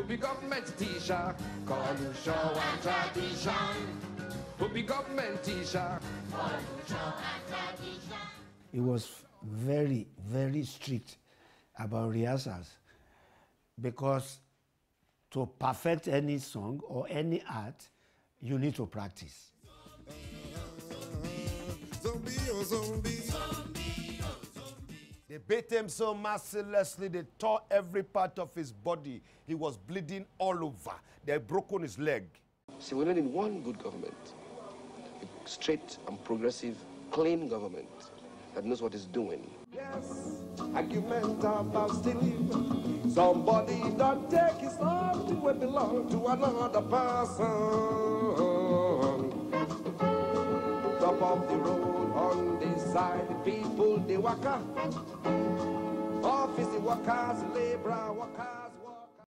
Who be government teacher? Corruption and tradition. Who be government teacher? He was very, very strict about rehearsals because to perfect any song or any art, you need to practice. Zombie, oh zombie. They beat him so mercilessly, they tore every part of his body. He was bleeding all over. They had broken his leg. See, we need one good government. A straight and progressive, clean government that knows what it's doing. Yes, argument about stealing. Somebody don't take his something will belong to another person. Top of the road on this side, the people they waka. Office the workers, labor workers.